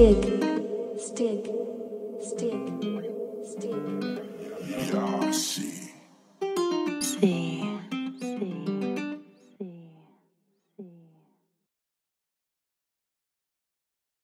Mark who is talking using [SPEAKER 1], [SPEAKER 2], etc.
[SPEAKER 1] stick, stick, stick, stick.
[SPEAKER 2] Yeah, see.
[SPEAKER 1] See.